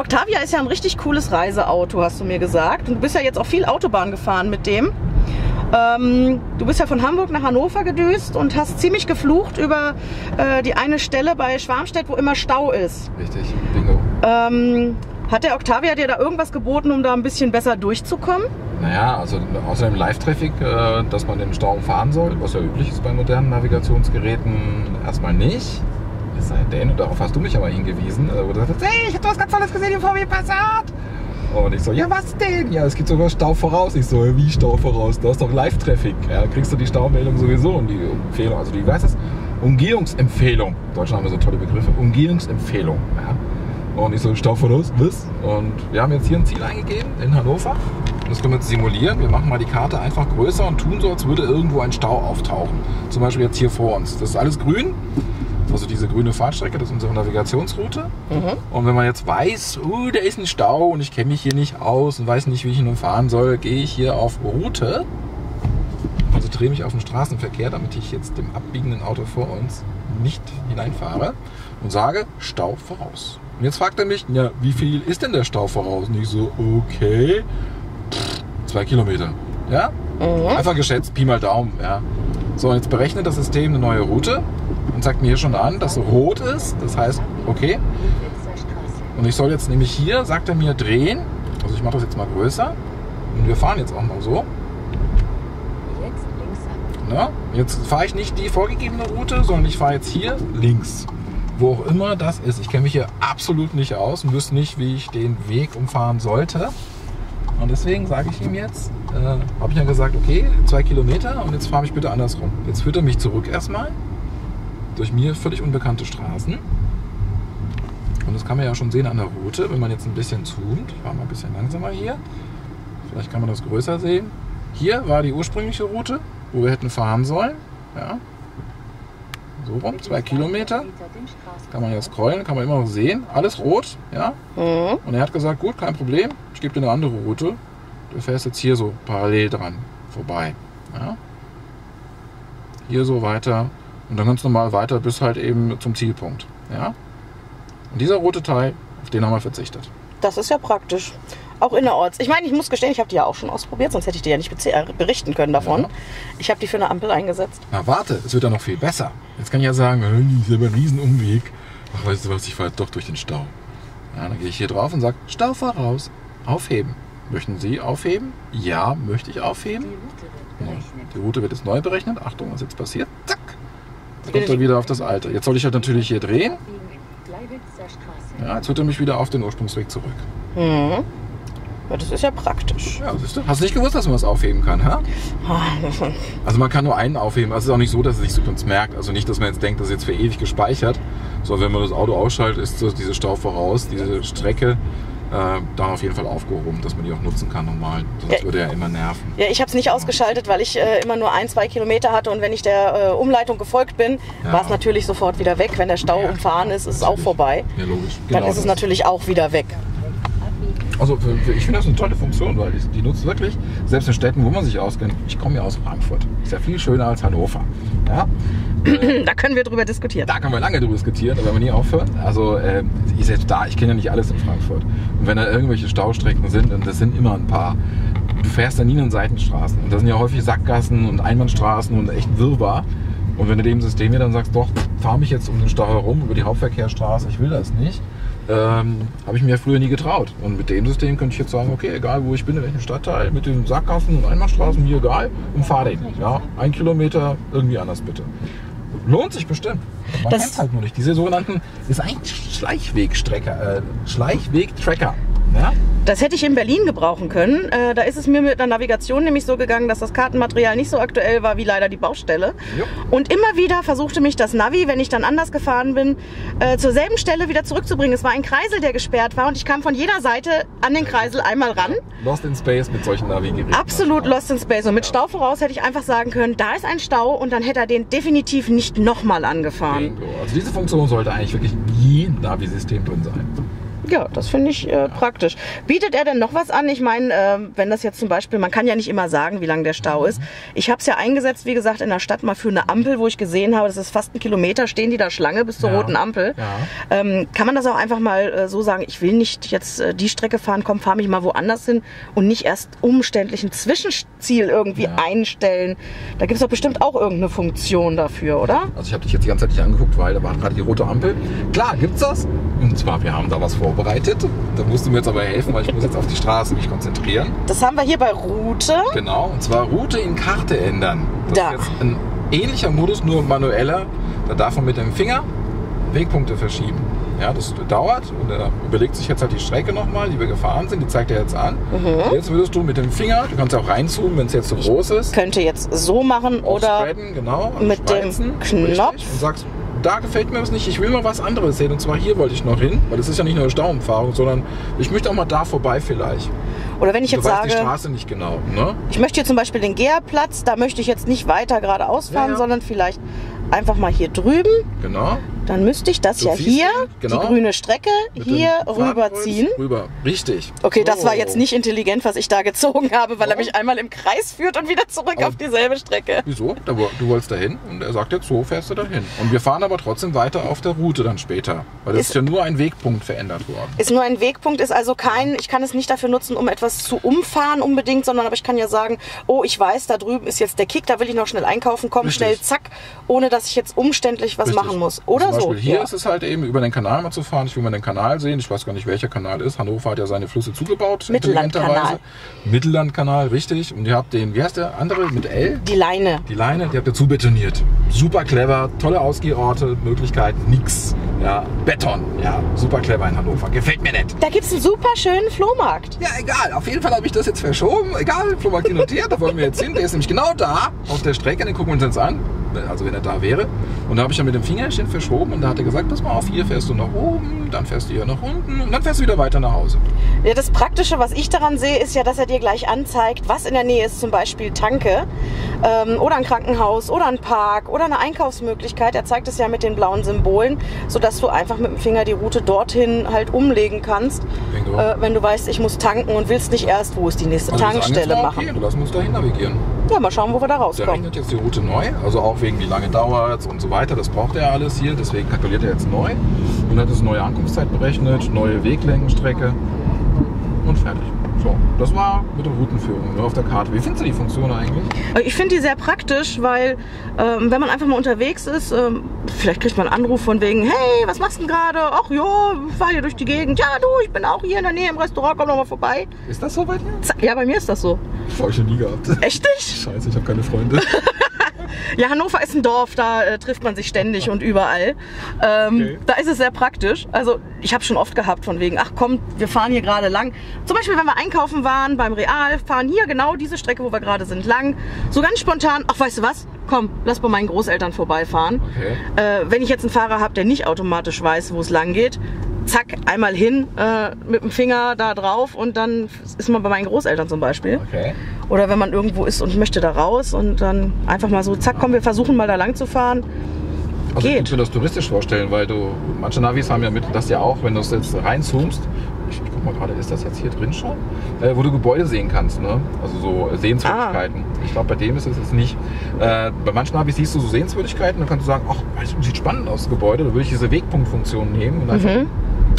der Octavia ist ja ein richtig cooles Reiseauto, hast du mir gesagt. Und du bist ja jetzt auch viel Autobahn gefahren mit dem. Ähm, du bist ja von Hamburg nach Hannover gedüst und hast ziemlich geflucht über äh, die eine Stelle bei Schwarmstedt, wo immer Stau ist. Richtig, bingo. Ähm, hat der Octavia dir da irgendwas geboten, um da ein bisschen besser durchzukommen? Naja, also außer dem Live-Traffic, äh, dass man den Stau umfahren soll, was ja üblich ist bei modernen Navigationsgeräten, erstmal nicht. Es sei denn, und darauf hast du mich aber hingewiesen, äh, wo du sagst, hey, ich habe was ganz Tolles gesehen im VW Passat. Und ich so, ja was denn? Ja, es gibt sogar Stau voraus. Ich so, wie Stau voraus? Du hast doch Live-Traffic. Ja, kriegst du die Staumeldung sowieso und die Empfehlung, also die, weiß das? Umgehungsempfehlung. In Deutschland haben wir so tolle Begriffe. Umgehungsempfehlung. Ja. Und ich so, Stau voraus, was? Und wir haben jetzt hier ein Ziel eingegeben in Hannover. Das können wir jetzt simulieren. Wir machen mal die Karte einfach größer und tun so, als würde irgendwo ein Stau auftauchen. Zum Beispiel jetzt hier vor uns. Das ist alles grün also diese grüne Fahrstrecke, das ist unsere Navigationsroute. Mhm. Und wenn man jetzt weiß, uh, da ist ein Stau und ich kenne mich hier nicht aus und weiß nicht, wie ich nun fahren soll, gehe ich hier auf Route, konzentriere mich auf den Straßenverkehr, damit ich jetzt dem abbiegenden Auto vor uns nicht hineinfahre und sage Stau voraus. Und jetzt fragt er mich, ja, wie viel ist denn der Stau voraus? Und ich so, okay, pff, zwei Kilometer. Ja? Mhm. Einfach geschätzt, Pi mal Daumen. Ja. So, jetzt berechnet das System eine neue Route und zeigt mir hier schon an, dass rot ist. Das heißt, okay. Und ich soll jetzt nämlich hier, sagt er mir, drehen. Also ich mache das jetzt mal größer. Und wir fahren jetzt auch mal so. Na, jetzt fahre ich nicht die vorgegebene Route, sondern ich fahre jetzt hier links. Wo auch immer das ist. Ich kenne mich hier absolut nicht aus und wüsste nicht, wie ich den Weg umfahren sollte. Und deswegen sage ich ihm jetzt, äh, habe ich dann gesagt, okay, zwei Kilometer und jetzt fahre ich bitte andersrum. Jetzt führt er mich zurück erstmal durch mir völlig unbekannte Straßen. Und das kann man ja schon sehen an der Route, wenn man jetzt ein bisschen zoomt. Ich fahre mal ein bisschen langsamer hier. Vielleicht kann man das größer sehen. Hier war die ursprüngliche Route, wo wir hätten fahren sollen. Ja. So rum, zwei Kilometer. Kann man ja scrollen, kann man immer noch sehen. Alles rot, ja. Mhm. Und er hat gesagt, gut, kein Problem, ich gebe dir eine andere Route. Du fährst jetzt hier so parallel dran vorbei. Ja? Hier so weiter und dann ganz normal weiter bis halt eben zum Zielpunkt. Ja? Und dieser rote Teil, auf den haben wir verzichtet. Das ist ja praktisch. Auch innerorts. Ich meine, ich muss gestehen, ich habe die ja auch schon ausprobiert, sonst hätte ich dir ja nicht äh, berichten können davon. Ja. Ich habe die für eine Ampel eingesetzt. Na warte, es wird ja noch viel besser. Jetzt kann ich ja sagen, das ist aber ein Riesenumweg. Ach, weißt du was, ich fahre doch durch den Stau. Ja, dann gehe ich hier drauf und sage, Stau voraus, aufheben. Möchten Sie aufheben? Ja, möchte ich aufheben. Die Route, die Route wird jetzt neu berechnet. Achtung, was jetzt passiert. Zack. Dann kommt er wieder auf das alte. Jetzt soll ich halt natürlich hier drehen. Ja, jetzt wird er mich wieder auf den Ursprungsweg zurück. Mhm. Ja, das ist ja praktisch. Ja, siehst du? Hast du nicht gewusst, dass man das aufheben kann, ha? Also man kann nur einen aufheben. Also es ist auch nicht so, dass es sich so uns merkt. Also nicht, dass man jetzt denkt, das ist jetzt für ewig gespeichert. Sondern wenn man das Auto ausschaltet, ist so diese Stau voraus, diese Strecke äh, da auf jeden Fall aufgehoben, dass man die auch nutzen kann normal. Sonst ja, würde ja immer nerven. Ja, ich habe es nicht ausgeschaltet, weil ich äh, immer nur ein, zwei Kilometer hatte und wenn ich der äh, Umleitung gefolgt bin, ja. war es natürlich sofort wieder weg. Wenn der Stau ja, umfahren ist, ist es auch vorbei. Ja, logisch. Genau Dann ist es natürlich auch wieder weg. Also ich finde das eine tolle Funktion, weil die, die, nutzt wirklich, selbst in Städten, wo man sich auskennt. Ich komme ja aus Frankfurt. Ist ja viel schöner als Hannover. Ja? da können wir drüber diskutieren. Da können wir lange drüber diskutieren, aber wenn wir nie aufhören. Also äh, ihr seid da, ich kenne ja nicht alles in Frankfurt. Und wenn da irgendwelche Staustrecken sind, und das sind immer ein paar, du fährst da nie in Seitenstraßen. Und da sind ja häufig Sackgassen und Einbahnstraßen und echt Wirrwarr. Und wenn du dem System hier dann sagst, doch, fahr mich jetzt um den Stau herum, über die Hauptverkehrsstraße, ich will das nicht, ähm, habe ich mir früher nie getraut. Und mit dem System könnte ich jetzt sagen, okay, egal wo ich bin, in welchem Stadtteil, mit den Sackgassen und Einbahnstraßen, mir egal, und fahre den. Ja, ein Kilometer, irgendwie anders bitte. Lohnt sich bestimmt. Man kennt halt nur nicht. Diese sogenannten, ist eigentlich Schleichwegstrecker, äh, Schleichweg-Tracker. Ja? Das hätte ich in Berlin gebrauchen können. Äh, da ist es mir mit der Navigation nämlich so gegangen, dass das Kartenmaterial nicht so aktuell war wie leider die Baustelle. Jo. Und immer wieder versuchte mich das Navi, wenn ich dann anders gefahren bin, äh, zur selben Stelle wieder zurückzubringen. Es war ein Kreisel, der gesperrt war und ich kam von jeder Seite an den Kreisel einmal ran. Lost in Space mit solchen Navi-Geräten. Absolut lost in Space. Und mit ja. Stau voraus hätte ich einfach sagen können, da ist ein Stau und dann hätte er den definitiv nicht nochmal angefahren. Also diese Funktion sollte eigentlich wirklich in jedem Navi-System drin sein. Ja, das finde ich äh, praktisch. Bietet er denn noch was an? Ich meine, äh, wenn das jetzt zum Beispiel, man kann ja nicht immer sagen, wie lang der Stau ist. Ich habe es ja eingesetzt, wie gesagt, in der Stadt mal für eine Ampel, wo ich gesehen habe, das ist fast ein Kilometer, stehen die da Schlange bis zur Ja. roten Ampel. Ja. Ähm, kann man das auch einfach mal äh, so sagen, ich will nicht jetzt äh, die Strecke fahren, komm, fahr mich mal woanders hin und nicht erst umständlich ein Zwischenziel irgendwie Ja. einstellen. Da gibt es doch bestimmt auch irgendeine Funktion dafür, oder? Also ich habe dich jetzt die ganze Zeit nicht angeguckt, weil da war gerade die rote Ampel. Klar, gibt's das. Und zwar, wir haben da was vorbereitet. Da musst du mir jetzt aber helfen, weil ich muss jetzt auf die Straße mich konzentrieren. Das haben wir hier bei Route. Genau, und zwar Route in Karte ändern. Das Da. ist jetzt ein ähnlicher Modus, nur manueller. Da darf man mit dem Finger Wegpunkte verschieben. Ja, das dauert und er überlegt sich jetzt halt die Strecke nochmal, die wir gefahren sind, die zeigt er jetzt an. Mhm. Jetzt würdest du mit dem Finger, du kannst ja auch reinzoomen, wenn es jetzt zu groß ist, Könnte jetzt so machen oder genau, mit dem Knopf. Und sagst, da gefällt mir was nicht, ich will mal was anderes sehen. Und zwar hier wollte ich noch hin, weil das ist ja nicht nur eine Stauumfahrung, sondern ich möchte auch mal da vorbei vielleicht. oder wenn ich Du jetzt die sage, Straße nicht genau, ne? ich möchte hier zum Beispiel den Geerplatz, da möchte ich jetzt nicht weiter geradeaus fahren, Ja, ja. sondern vielleicht einfach mal hier drüben. Genau. Dann müsste ich das Du ja hier, genau. die grüne Strecke, Mit hier rüberziehen. Rüber, richtig. Okay, das war jetzt nicht intelligent, was ich da gezogen habe, weil er Warum? mich einmal im Kreis führt und wieder zurück Aber- auf dieselbe Strecke. Wieso? Du wolltest dahin und er sagt jetzt, so fährst du dahin. Und wir fahren aber trotzdem weiter auf der Route dann später. Weil das Ist- ist, ja nur ein Wegpunkt verändert worden. Ist nur ein Wegpunkt, ist also kein, ich kann es nicht dafür nutzen, um etwas zu umfahren unbedingt, sondern aber ich kann ja sagen, oh, ich weiß, da drüben ist jetzt der Kick, da will ich noch schnell einkaufen, komm Richtig. schnell, zack, ohne dass ich jetzt umständlich was Richtig. machen muss. Oder Zum so. Beispiel hier ja. ist es halt eben, über den Kanal mal zu fahren. Ich will mal den Kanal sehen. Ich weiß gar nicht, welcher Kanal ist. Hannover hat ja seine Flüsse zugebaut. Mittellandkanal. Mittellandkanal, richtig. Und ihr habt den, wie heißt der andere mit L? Die Leine. Die Leine, die habt ihr zubetoniert. Super clever, tolle Ausgehorte, Möglichkeiten, nix. Ja, Beton, ja, super clever in Hannover. Gefällt mir nicht. Da gibt es einen super schönen Flohmarkt. Ja, egal. Auf jeden Fall habe ich das jetzt verschoben. Egal, Flohmarkt hin und her. Da wollen wir jetzt hin. Der ist nämlich genau da auf der Strecke. Den gucken wir uns jetzt an. Also wenn er da wäre. Und da habe ich dann mit dem Fingerchen verschoben. Und da hat er gesagt, pass mal auf, hier fährst du nach oben, dann fährst du hier nach unten und dann fährst du wieder weiter nach Hause. Ja, das Praktische, was ich daran sehe, ist ja, dass er dir gleich anzeigt, was in der Nähe ist, zum Beispiel Tanke ähm, oder ein Krankenhaus oder ein Park oder eine Einkaufsmöglichkeit. Er zeigt es ja mit den blauen Symbolen, sodass du einfach mit dem Finger die Route dorthin halt umlegen kannst, äh, wenn du weißt, ich muss tanken und willst nicht erst, wo ist die nächste Also Tankstelle machen. Okay, du lass uns dahin navigieren. Ja, mal schauen, wo wir da Der rauskommen. rechnet jetzt die Route neu, also auch wegen wie lange dauert und so weiter. Das braucht er alles hier, deswegen kalkuliert er jetzt neu und hat jetzt neue Ankunftszeit berechnet, neue Weglängenstrecke und fertig. So, das war mit der Routenführung nur auf der Karte. Wie findest du die Funktion eigentlich? Äh, Ich finde die sehr praktisch, weil ähm, wenn man einfach mal unterwegs ist, ähm, vielleicht kriegt man einen Anruf von wegen, hey, was machst du denn gerade? Ach ja, fahr hier durch die Gegend. Ja, du, ich bin auch hier in der Nähe im Restaurant, komm doch mal vorbei. Ist das so bei dir? Ja, bei mir ist das so. Das habe ich schon nie gehabt. Echt nicht? Scheiße, ich habe keine Freunde. Ja, Hannover ist ein Dorf, da äh, trifft man sich ständig und überall. Ähm, Okay. Da ist es sehr praktisch. Also ich habe schon oft gehabt von wegen, ach komm, wir fahren hier gerade lang. Zum Beispiel, wenn wir einkaufen waren beim Real, fahren hier genau diese Strecke, wo wir gerade sind, lang. So ganz spontan, ach weißt du was, komm, lass bei meinen Großeltern vorbeifahren. Okay. Äh, wenn ich jetzt einen Fahrer habe, der nicht automatisch weiß, wo es lang geht, zack, einmal hin, äh, mit dem Finger da drauf und dann ist man bei meinen Großeltern zum Beispiel. Okay. Oder wenn man irgendwo ist und möchte da raus und dann einfach mal so, zack, komm, wir versuchen mal da lang zu fahren. Also Geht. ich kann mir das touristisch vorstellen, weil du, manche Navis haben ja mit, das ja auch, wenn du es jetzt reinzoomst, ich, ich guck mal gerade, ist das jetzt hier drin schon? Äh, wo du Gebäude sehen kannst, ne? Also so Sehenswürdigkeiten. Ah. Ich glaube, bei dem ist es jetzt nicht. Äh, bei manchen Navis siehst du so Sehenswürdigkeiten, dann kannst du sagen, ach, du, sieht spannend aus, das Gebäude, da würde ich diese Wegpunktfunktion nehmen und einfach, Mhm.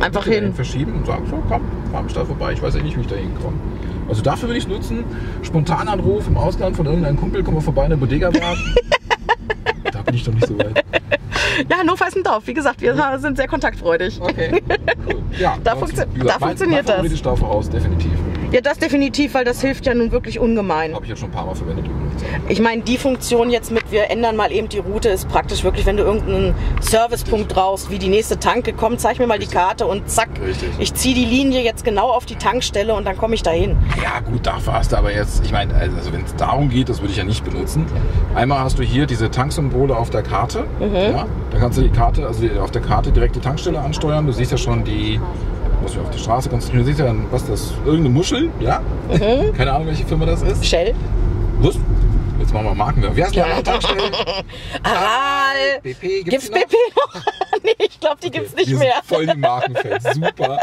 Einfach hin. verschieben und sagen, so komm, fahr mich da vorbei, ich weiß ja nicht, wie ich da hinkomme. Also dafür würde ich es nutzen, spontan Anruf im Ausland von irgendeinem Kumpel, komm mal vorbei in der Bodega-Bar. da bin ich doch nicht so weit. Ja, Hannover ist ein Dorf. Wie gesagt, wir sind sehr kontaktfreudig. Okay, cool. Ja, Da funktio- wie da gesagt, mein- funktioniert mein das. Stau voraus, definitiv. Ja, das definitiv, weil das hilft ja nun wirklich ungemein. Habe ich jetzt schon ein paar Mal verwendet übrigens. Ich meine, die Funktion jetzt mit, wir ändern mal eben die Route, ist praktisch wirklich, wenn du irgendeinen Servicepunkt brauchst, wie die nächste Tanke kommt, zeig mir mal die Karte und zack, Richtig. ich ziehe die Linie jetzt genau auf die Tankstelle und dann komme ich dahin. Ja gut, da fahrst du aber jetzt, ich meine, also wenn es darum geht, das würde ich ja nicht benutzen. Einmal hast du hier diese Tanksymbole auf der Karte. Mhm. Ja, da kannst du die Karte, also auf der Karte direkt die Tankstelle ansteuern. Du siehst ja schon die, muss ich auf die Straße konzentrieren, siehst ja, was das, irgendeine Muschel, ja? Mhm. Keine Ahnung, welche Firma das ist. Shell, Wusst? Jetzt machen wir Markenwerbung. Wer ist die andere Tankstelle? Aral, BP, gibt's die noch? BP noch? nee, ich glaube, die gibt's nicht Wir mehr. Voll die Markenfans, super.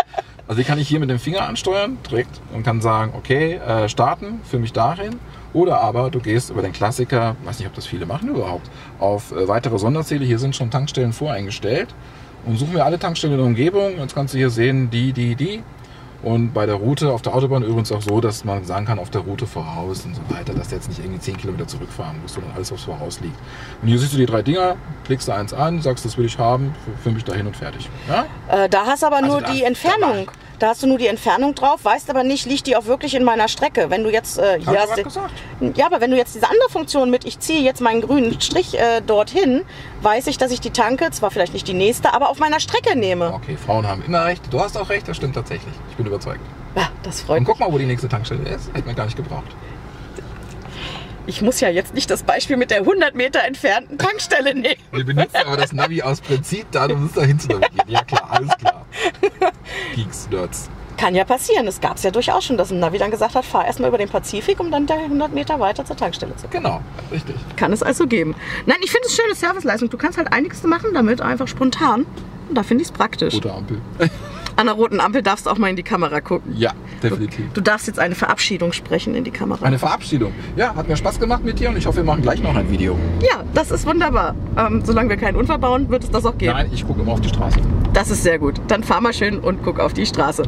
Also die kann ich hier mit dem Finger ansteuern, direkt, und kann sagen, okay, äh, starten, für mich dahin. Oder aber du gehst über den Klassiker, weiß nicht, ob das viele machen überhaupt, auf äh, weitere Sonderziele. Hier sind schon Tankstellen voreingestellt. Und suchen wir alle Tankstellen in der Umgebung. Jetzt kannst du hier sehen, die, die, die. Und bei der Route auf der Autobahn übrigens auch so, dass man sagen kann, auf der Route voraus und so weiter, dass du jetzt nicht irgendwie 10 Kilometer zurückfahren musst, sondern alles, was voraus liegt. Und hier siehst du die drei Dinger, klickst da eins an, sagst, das will ich haben, für mich dahin und fertig. Ja? Äh, da hast du aber Also nur da- die Entfernung. Da hast du nur die Entfernung drauf, weißt aber nicht, liegt die auch wirklich in meiner Strecke. Wenn du jetzt äh, hier hast gesagt. Ja, aber wenn du jetzt diese andere Funktion mit, ich ziehe jetzt meinen grünen Strich äh, dorthin, weiß ich, dass ich die Tanke, zwar vielleicht nicht die nächste, aber auf meiner Strecke nehme. Okay, Frauen haben immer recht. Du hast auch recht, das stimmt tatsächlich. Ich bin überzeugt. Ja, das freut Und mich. guck mal, wo die nächste Tankstelle ist. Hätte man gar nicht gebraucht. Ich muss ja jetzt nicht das Beispiel mit der 100 Meter entfernten Tankstelle nehmen. Wir benutzen aber das Navi aus Prinzip da, um uns dahin zu navigieren. Ja klar, alles klar. Geeks, Nerds. Kann ja passieren. Es gab es ja durchaus schon, dass ein Navi dann gesagt hat, fahr erstmal über den Pazifik, um dann da 100 Meter weiter zur Tankstelle zu kommen. Genau, richtig. Kann es also geben. Nein, ich finde es schöne Serviceleistung. Du kannst halt einiges machen damit, einfach spontan. Und da finde ich es praktisch. Rote Ampel. An der roten Ampel darfst du auch mal in die Kamera gucken. Ja, definitiv. Du darfst jetzt eine Verabschiedung sprechen in die Kamera. Eine Verabschiedung. Ja, hat mir Spaß gemacht mit dir und ich hoffe, wir machen gleich noch ein Video. Ja, das ist wunderbar. Ähm, solange wir keinen Unfall bauen, wird es das auch geben. Nein, ich gucke immer auf die Straße. Das ist sehr gut. Dann fahr mal schön und guck auf die Straße.